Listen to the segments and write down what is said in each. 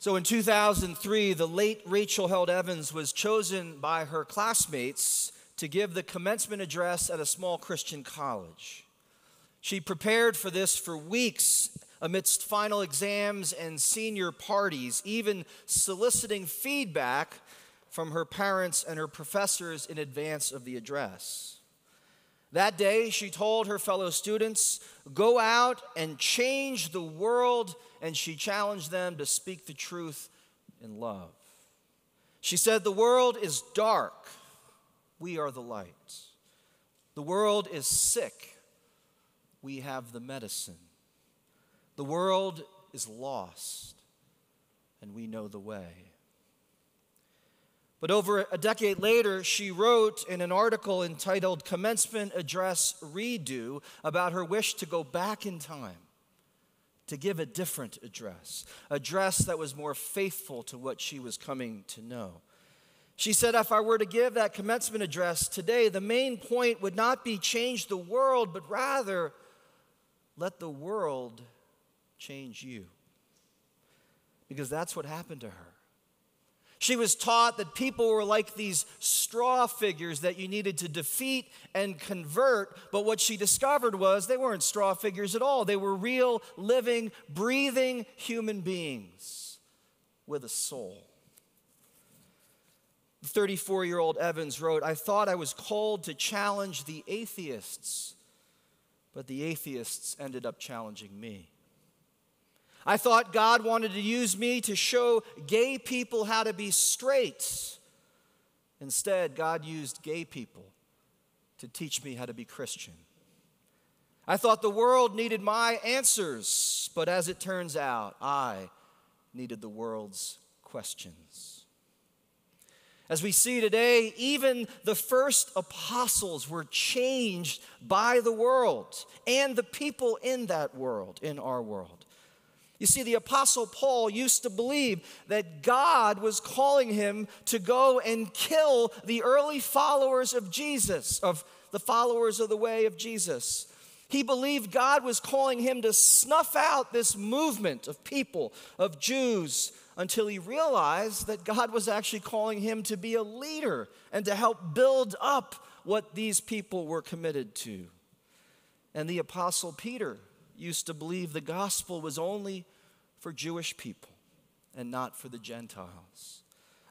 So in 2003, the late Rachel Held Evans was chosen by her classmates to give the commencement address at a small Christian college. She prepared for this for weeks amidst final exams and senior parties, even soliciting feedback from her parents and her professors in advance of the address. That day, she told her fellow students, Go out and change the world and she challenged them to speak the truth in love. She said, The world is dark, we are the light. The world is sick, we have the medicine. The world is lost, and we know the way. But over a decade later, she wrote in an article entitled Commencement Address Redo about her wish to go back in time to give a different address, a dress that was more faithful to what she was coming to know. She said, if I were to give that commencement address today, the main point would not be change the world, but rather let the world change you. Because that's what happened to her. She was taught that people were like these straw figures that you needed to defeat and convert, but what she discovered was they weren't straw figures at all. They were real, living, breathing human beings with a soul. 34 year old Evans wrote, I thought I was called to challenge the atheists, but the atheists ended up challenging me. I thought God wanted to use me to show gay people how to be straight. Instead, God used gay people to teach me how to be Christian. I thought the world needed my answers, but as it turns out, I needed the world's questions. As we see today, even the first apostles were changed by the world and the people in that world, in our world. You see, the Apostle Paul used to believe that God was calling him to go and kill the early followers of Jesus, of the followers of the way of Jesus. He believed God was calling him to snuff out this movement of people, of Jews, until he realized that God was actually calling him to be a leader and to help build up what these people were committed to. And the Apostle Peter used to believe the gospel was only for Jewish people and not for the Gentiles.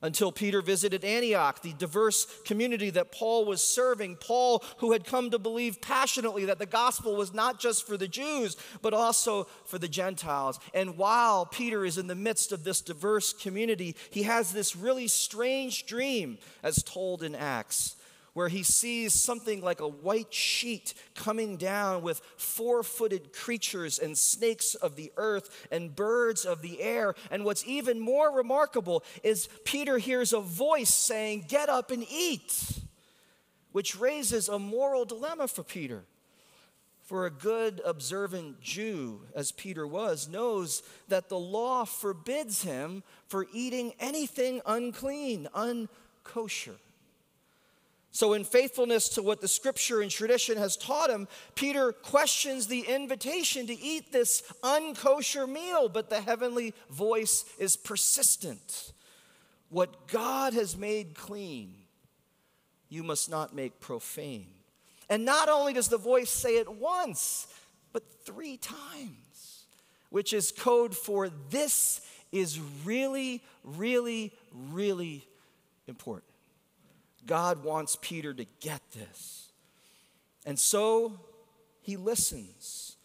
Until Peter visited Antioch, the diverse community that Paul was serving, Paul, who had come to believe passionately that the gospel was not just for the Jews, but also for the Gentiles. And while Peter is in the midst of this diverse community, he has this really strange dream, as told in Acts where he sees something like a white sheet coming down with four footed creatures and snakes of the earth and birds of the air. And what's even more remarkable is Peter hears a voice saying, Get up and eat, which raises a moral dilemma for Peter. For a good, observant Jew, as Peter was, knows that the law forbids him for eating anything unclean, unkosher. So, in faithfulness to what the scripture and tradition has taught him, Peter questions the invitation to eat this unkosher meal, but the heavenly voice is persistent. What God has made clean, you must not make profane. And not only does the voice say it once, but three times, which is code for this is really, really, really important. God wants Peter to get this. And so he listens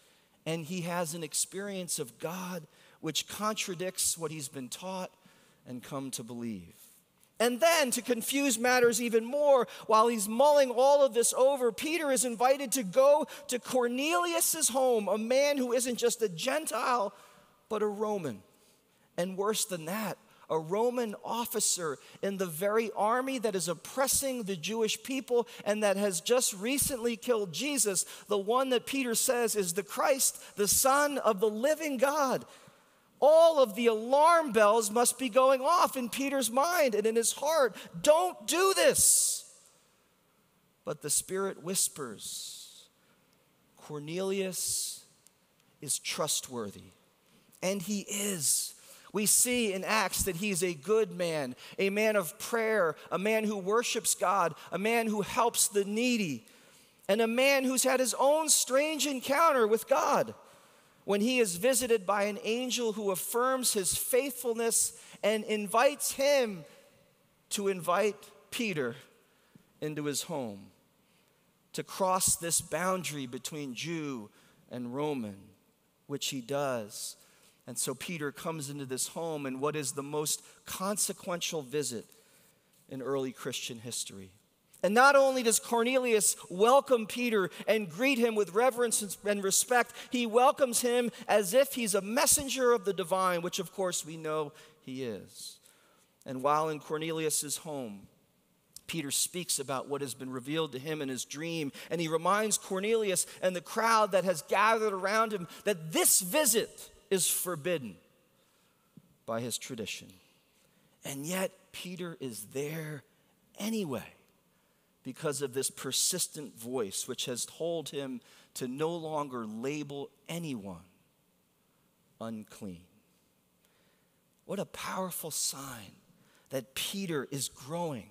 and he has an experience of God which contradicts what he's been taught and come to believe. And then, to confuse matters even more, while he's mulling all of this over, Peter is invited to go to Cornelius's home, a man who isn't just a Gentile, but a Roman. And worse than that, a Roman officer in the very army that is oppressing the Jewish people and that has just recently killed Jesus, the one that Peter says is the Christ, the Son of the living God. All of the alarm bells must be going off in Peter's mind and in his heart. Don't do this. But the Spirit whispers Cornelius is trustworthy, and he is We see in Acts that he's a good man, a man of prayer, a man who worships God, a man who helps the needy, and a man who's had his own strange encounter with God when he is visited by an angel who affirms his faithfulness and invites him to invite Peter into his home, to cross this boundary between Jew and Roman, which he does. And so Peter comes into this home and what is the most consequential visit in early Christian history. And not only does Cornelius welcome Peter and greet him with reverence and respect, he welcomes him as if he's a messenger of the divine, which of course we know he is. And while in Cornelius's home, Peter speaks about what has been revealed to him in his dream, and he reminds Cornelius and the crowd that has gathered around him that this visit is forbidden by his tradition. And yet, Peter is there anyway because of this persistent voice which has told him to no longer label anyone unclean. What a powerful sign that Peter is growing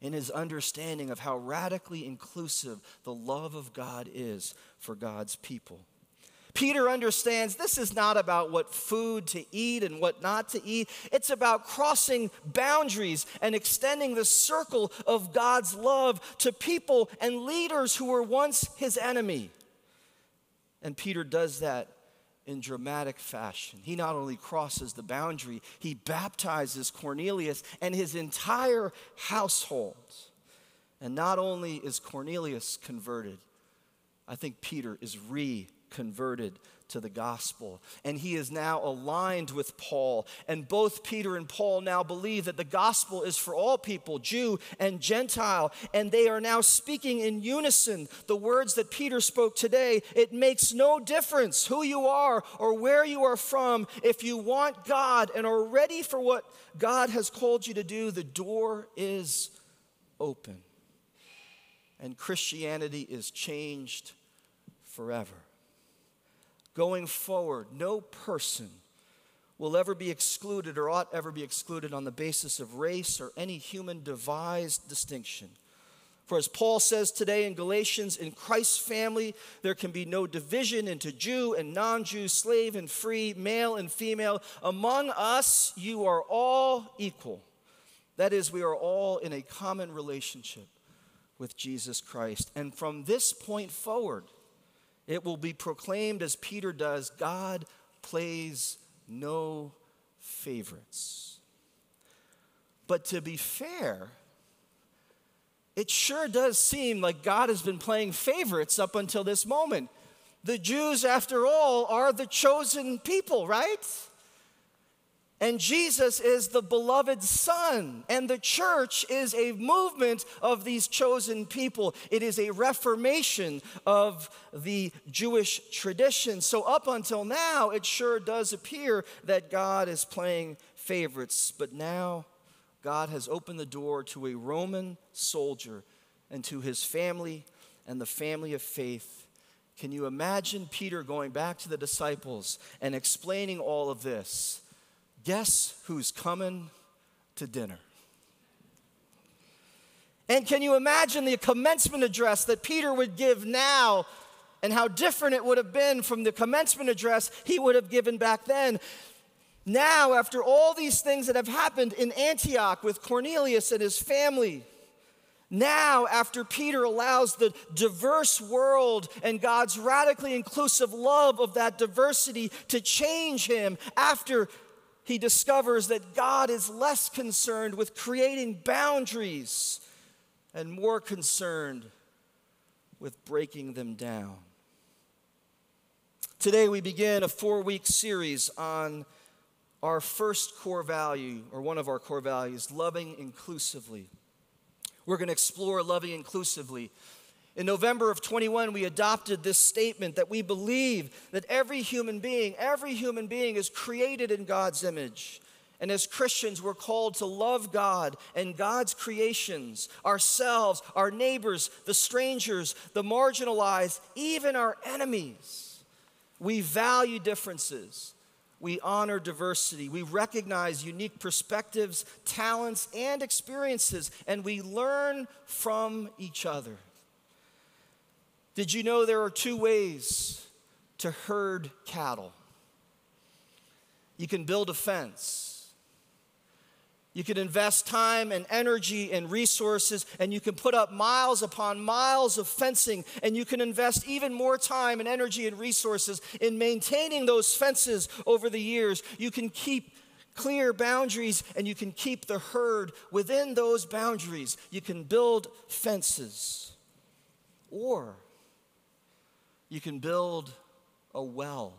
in his understanding of how radically inclusive the love of God is for God's people. Peter understands this is not about what food to eat and what not to eat. It's about crossing boundaries and extending the circle of God's love to people and leaders who were once his enemy. And Peter does that in dramatic fashion. He not only crosses the boundary, he baptizes Cornelius and his entire household. And not only is Cornelius converted, I think Peter is re converted to the gospel. And he is now aligned with Paul. And both Peter and Paul now believe that the gospel is for all people, Jew and Gentile. And they are now speaking in unison the words that Peter spoke today. It makes no difference who you are or where you are from. If you want God and are ready for what God has called you to do, the door is open. And Christianity is changed forever going forward, no person will ever be excluded or ought ever be excluded on the basis of race or any human devised distinction. For as Paul says today in Galatians, in Christ's family, there can be no division into Jew and non Jew, slave and free, male and female. Among us, you are all equal. That is, we are all in a common relationship with Jesus Christ. And from this point forward, it will be proclaimed as Peter does God plays no favorites. But to be fair, it sure does seem like God has been playing favorites up until this moment. The Jews, after all, are the chosen people, right? And Jesus is the beloved Son, and the church is a movement of these chosen people. It is a reformation of the Jewish tradition. So, up until now, it sure does appear that God is playing favorites, but now God has opened the door to a Roman soldier and to his family and the family of faith. Can you imagine Peter going back to the disciples and explaining all of this? Guess who's coming to dinner? And can you imagine the commencement address that Peter would give now and how different it would have been from the commencement address he would have given back then? Now, after all these things that have happened in Antioch with Cornelius and his family, now, after Peter allows the diverse world and God's radically inclusive love of that diversity to change him, after he discovers that God is less concerned with creating boundaries and more concerned with breaking them down. Today, we begin a four week series on our first core value, or one of our core values, loving inclusively. We're going to explore loving inclusively in November of 21, we adopted this statement that we believe that every human being, every human being is created in God's image. And as Christians, we're called to love God and God's creations, ourselves, our neighbors, the strangers, the marginalized, even our enemies. We value differences. we honor diversity. We recognize unique perspectives, talents, and experiences, and we learn from each other. Did you know there are two ways to herd cattle? You can build a fence you can invest time and energy and resources, and you can put up miles upon miles of fencing, and you can invest even more time and energy and resources in maintaining those fences over the years. You can keep clear boundaries and you can keep the herd within those boundaries. You can build fences. Or you can build a well.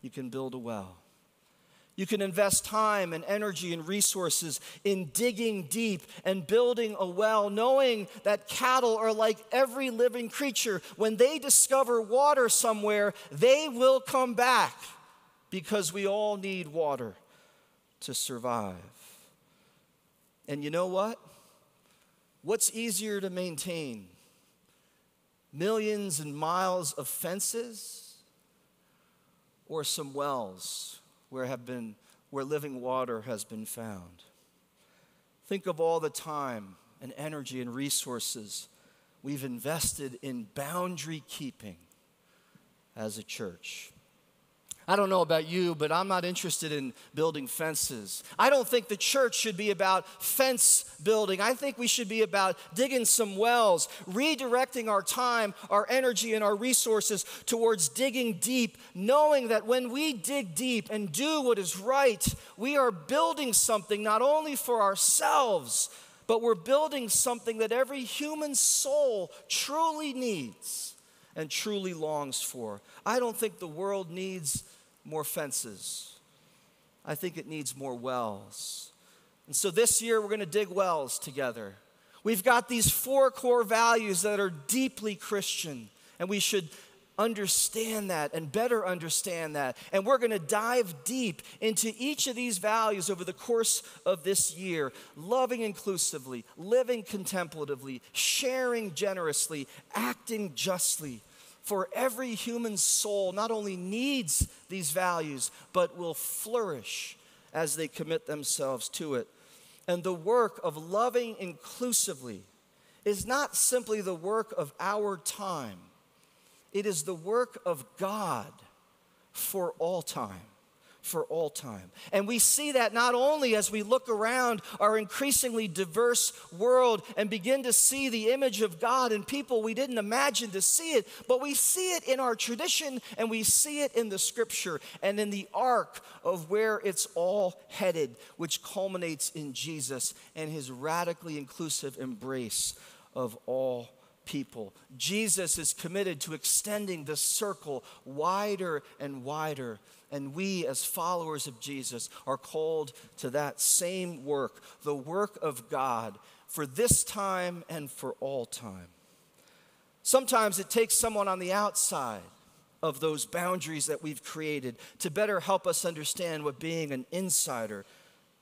You can build a well. You can invest time and energy and resources in digging deep and building a well, knowing that cattle are like every living creature. When they discover water somewhere, they will come back because we all need water to survive. And you know what? What's easier to maintain? Millions and miles of fences or some wells where, have been, where living water has been found. Think of all the time and energy and resources we've invested in boundary keeping as a church. I don't know about you, but I'm not interested in building fences. I don't think the church should be about fence building. I think we should be about digging some wells, redirecting our time, our energy, and our resources towards digging deep, knowing that when we dig deep and do what is right, we are building something not only for ourselves, but we're building something that every human soul truly needs and truly longs for. I don't think the world needs more fences. I think it needs more wells. And so this year we're going to dig wells together. We've got these four core values that are deeply Christian, and we should understand that and better understand that. And we're going to dive deep into each of these values over the course of this year loving inclusively, living contemplatively, sharing generously, acting justly, for every human soul not only needs these values, but will flourish as they commit themselves to it. And the work of loving inclusively is not simply the work of our time, it is the work of God for all time for all time. And we see that not only as we look around our increasingly diverse world and begin to see the image of God in people we didn't imagine to see it, but we see it in our tradition and we see it in the scripture and in the arc of where it's all headed, which culminates in Jesus and his radically inclusive embrace of all people. Jesus is committed to extending the circle wider and wider and we, as followers of Jesus, are called to that same work, the work of God, for this time and for all time. Sometimes it takes someone on the outside of those boundaries that we've created to better help us understand what being an insider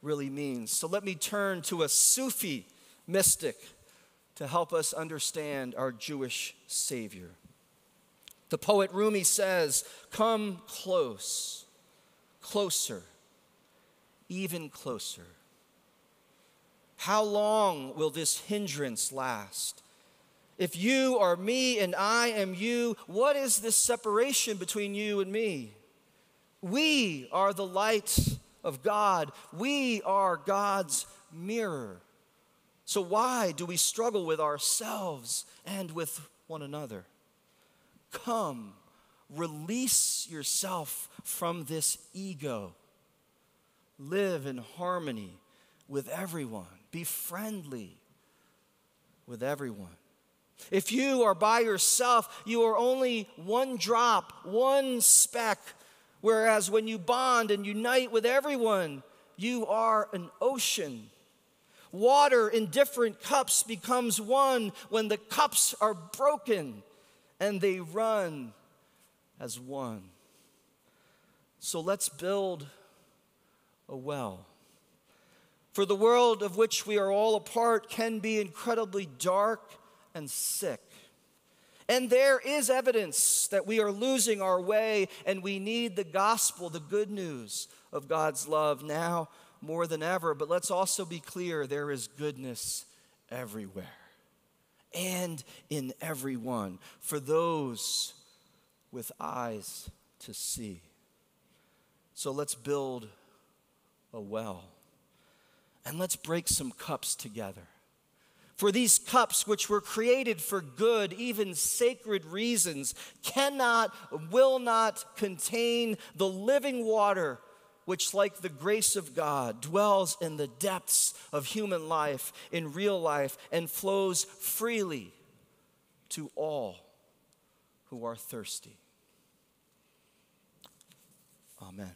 really means. So let me turn to a Sufi mystic to help us understand our Jewish Savior. The poet Rumi says, Come close, closer, even closer. How long will this hindrance last? If you are me and I am you, what is this separation between you and me? We are the light of God, we are God's mirror. So, why do we struggle with ourselves and with one another? Come, release yourself from this ego. Live in harmony with everyone. Be friendly with everyone. If you are by yourself, you are only one drop, one speck. Whereas when you bond and unite with everyone, you are an ocean. Water in different cups becomes one when the cups are broken and they run as one. So let's build a well. For the world of which we are all a part can be incredibly dark and sick. And there is evidence that we are losing our way and we need the gospel, the good news of God's love now more than ever. But let's also be clear there is goodness everywhere and in everyone for those with eyes to see. So let's build a well and let's break some cups together. For these cups, which were created for good, even sacred reasons, cannot, will not contain the living water which, like the grace of God, dwells in the depths of human life, in real life, and flows freely to all who are thirsty. Amen.